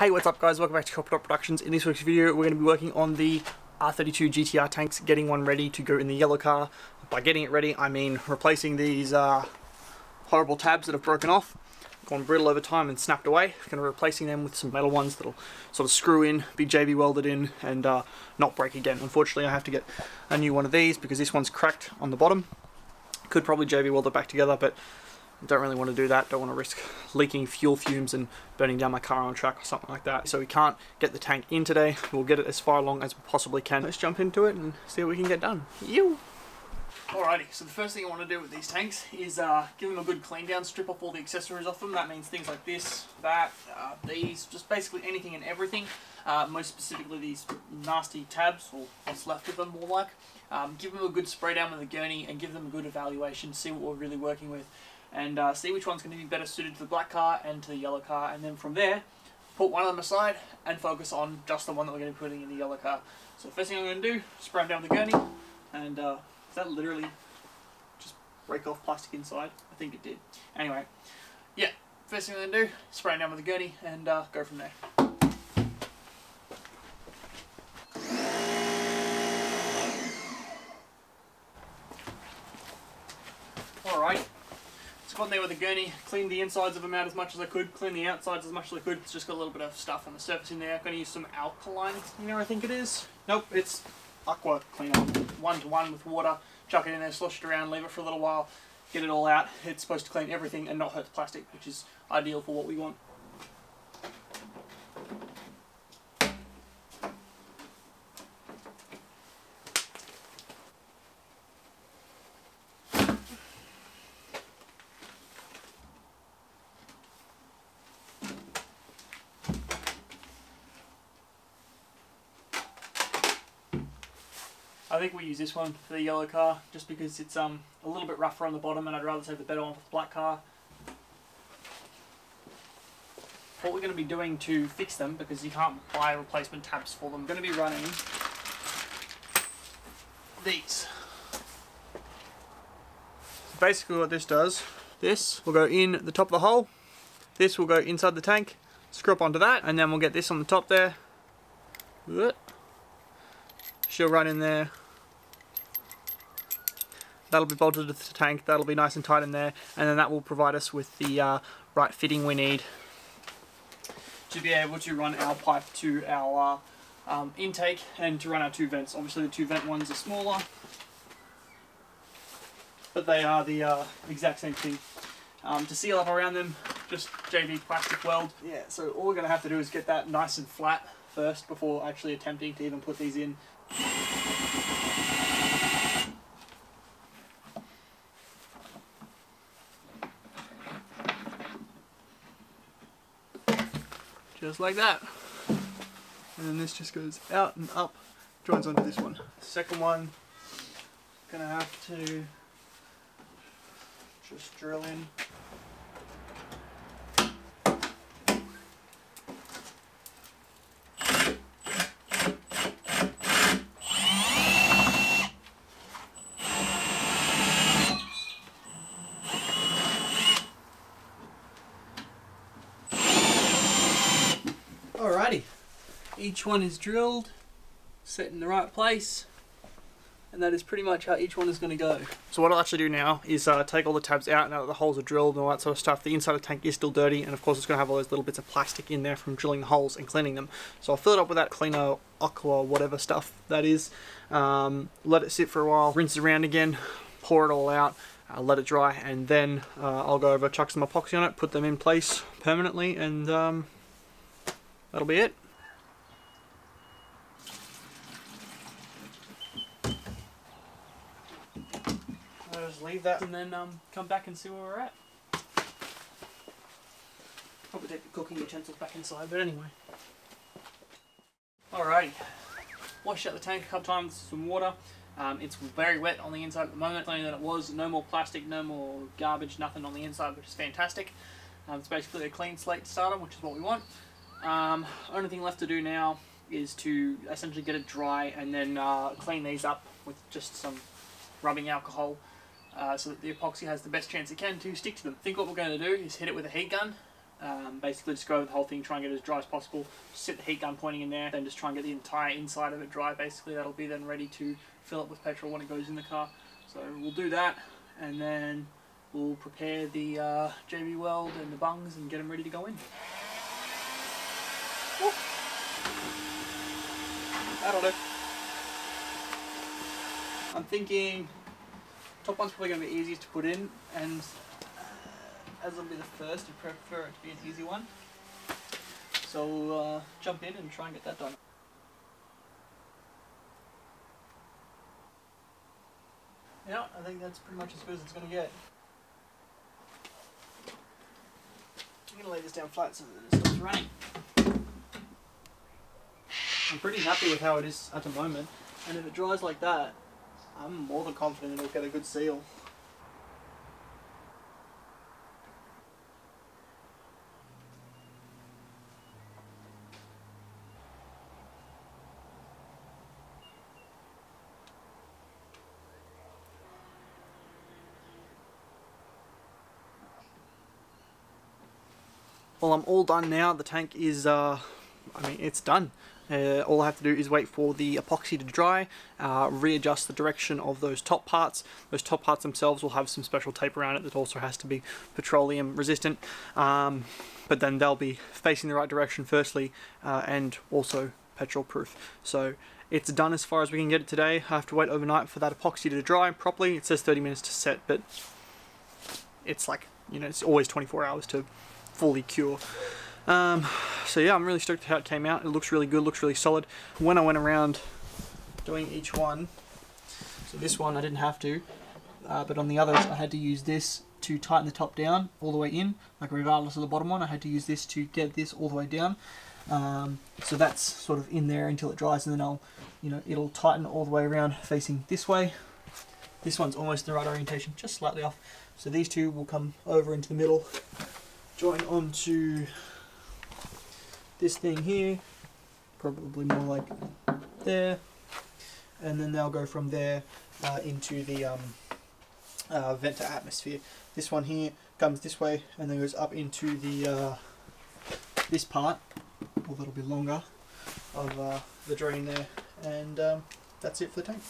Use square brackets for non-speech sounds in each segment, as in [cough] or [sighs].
Hey, what's up guys? Welcome back to Copper Top Productions. In this week's video, we're going to be working on the R32 GTR tanks, getting one ready to go in the yellow car. By getting it ready, I mean replacing these uh, horrible tabs that have broken off, gone brittle over time and snapped away. To be replacing them with some metal ones that'll sort of screw in, be JB welded in, and uh, not break again. Unfortunately, I have to get a new one of these because this one's cracked on the bottom. Could probably JB weld it back together, but don't really want to do that, don't want to risk leaking fuel fumes and burning down my car on track or something like that. So we can't get the tank in today, we'll get it as far along as we possibly can. Let's jump into it and see what we can get done. You. Alrighty, so the first thing I want to do with these tanks is uh, give them a good clean down, strip off all the accessories off them. That means things like this, that, uh, these, just basically anything and everything. Uh, most specifically these nasty tabs, or what's left of them more like. Um, give them a good spray down with a gurney and give them a good evaluation, see what we're really working with and uh, see which one's going to be better suited to the black car and to the yellow car and then from there put one of them aside and focus on just the one that we're going to be putting in the yellow car. So first thing I'm going to do, spray down the gurney and uh, that literally just break off plastic inside? I think it did. Anyway, yeah, first thing I'm going to do, spray down with the gurney and uh, go from there. Alright, gone there with a gurney, cleaned the insides of them out as much as I could, cleaned the outsides as much as I could. It's just got a little bit of stuff on the surface in there. I'm going to use some alkaline cleaner, I think it is. Nope, it's aqua cleaner, one to one with water. Chuck it in there, slosh it around, leave it for a little while, get it all out. It's supposed to clean everything and not hurt the plastic, which is ideal for what we want. Think we use this one for the yellow car just because it's um, a little bit rougher on the bottom and I'd rather save the better one for the black car. What we're going to be doing to fix them, because you can't buy replacement tabs for them, I'm going to be running these. Basically what this does, this will go in the top of the hole, this will go inside the tank, screw up onto that, and then we'll get this on the top there. She'll run in there that'll be bolted to the tank, that'll be nice and tight in there, and then that will provide us with the uh, right fitting we need to be able to run our pipe to our uh, um, intake and to run our two vents. Obviously the two vent ones are smaller, but they are the uh, exact same thing. Um, to seal up around them, just JB plastic weld. Yeah, so all we're going to have to do is get that nice and flat first before actually attempting to even put these in. Just like that. And then this just goes out and up, joins onto this one. Second one, gonna have to just drill in each one is drilled, set in the right place, and that is pretty much how each one is going to go. So what I'll actually do now is uh, take all the tabs out now that the holes are drilled and all that sort of stuff. The inside of the tank is still dirty and of course it's going to have all those little bits of plastic in there from drilling the holes and cleaning them. So I'll fill it up with that cleaner aqua whatever stuff that is. Um, let it sit for a while, rinse it around again, pour it all out, uh, let it dry and then uh, I'll go over, chuck some epoxy on it, put them in place permanently and um, that'll be it. Leave that and then um, come back and see where we're at. Probably take the cooking utensils back inside, but anyway. Alrighty, washed out the tank a couple times with some water. Um, it's very wet on the inside at the moment, only that it was. No more plastic, no more garbage, nothing on the inside, which is fantastic. Um, it's basically a clean slate starter, which is what we want. Um, only thing left to do now is to essentially get it dry and then uh, clean these up with just some rubbing alcohol uh, so that the epoxy has the best chance it can to stick to them. Think what we're going to do is hit it with a heat gun Um, basically just go over the whole thing, try and get it as dry as possible, Set the heat gun pointing in there, then just try and get the entire inside of it dry basically. That'll be then ready to fill up with petrol when it goes in the car. So we'll do that and then we'll prepare the uh, JB Weld and the bungs and get them ready to go in. Woo. That'll do. I'm thinking top one's probably going to be easiest to put in and uh, as it'll be the first I prefer it to be an easy one. So we'll uh, jump in and try and get that done. Yeah, I think that's pretty much as good as it's going to get. I'm going to lay this down flat so that it stops running. I'm pretty happy with how it is at the moment and if it dries like that I'm more than confident it'll get a good seal. Well, I'm all done now. The tank is, uh, I mean, it's done. Uh, all I have to do is wait for the epoxy to dry, uh, readjust the direction of those top parts. Those top parts themselves will have some special tape around it that also has to be petroleum resistant, um, but then they'll be facing the right direction firstly uh, and also petrol proof. So it's done as far as we can get it today. I have to wait overnight for that epoxy to dry properly. It says 30 minutes to set, but it's like, you know, it's always 24 hours to fully cure. Um, so yeah, I'm really stoked how it came out. It looks really good, looks really solid. When I went around doing each one, so this one I didn't have to, uh, but on the others I had to use this to tighten the top down all the way in, like regardless of the bottom one, I had to use this to get this all the way down. Um, so that's sort of in there until it dries and then I'll, you know, it'll tighten all the way around facing this way. This one's almost the right orientation, just slightly off. So these two will come over into the middle, join onto this thing here, probably more like there, and then they'll go from there uh, into the um, uh, vent to atmosphere. This one here comes this way and then goes up into the uh, this part, a little bit longer, of uh, the drain there, and um, that's it for the tank.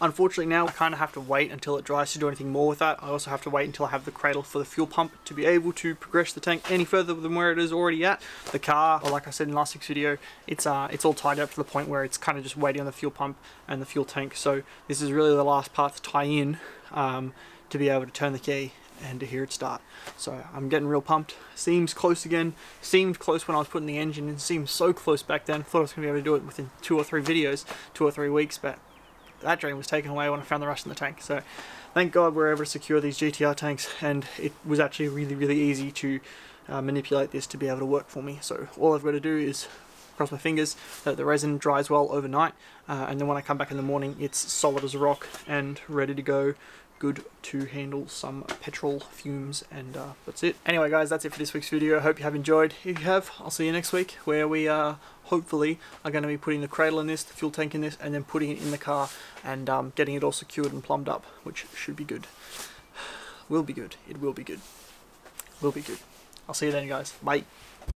Unfortunately now I kind of have to wait until it dries to do anything more with that. I also have to wait until I have the cradle for the fuel pump to be able to progress the tank any further than where it is already at. The car, or like I said in last week's video, it's uh, it's all tied up to the point where it's kind of just waiting on the fuel pump and the fuel tank. So this is really the last part to tie in um, to be able to turn the key and to hear it start. So I'm getting real pumped. Seems close again. Seemed close when I was putting the engine in. Seemed so close back then. Thought I was going to be able to do it within two or three videos, two or three weeks, but that drain was taken away when I found the rust in the tank. So thank God we are able to secure these GTR tanks and it was actually really, really easy to uh, manipulate this to be able to work for me. So all I've got to do is cross my fingers that the resin dries well overnight uh, and then when I come back in the morning it's solid as a rock and ready to go good to handle some petrol fumes and uh, that's it. Anyway guys, that's it for this week's video. I hope you have enjoyed. If you have, I'll see you next week where we uh, hopefully are going to be putting the cradle in this, the fuel tank in this, and then putting it in the car and um, getting it all secured and plumbed up, which should be good. [sighs] Will be good. It will be good. Will be good. I'll see you then guys. Bye.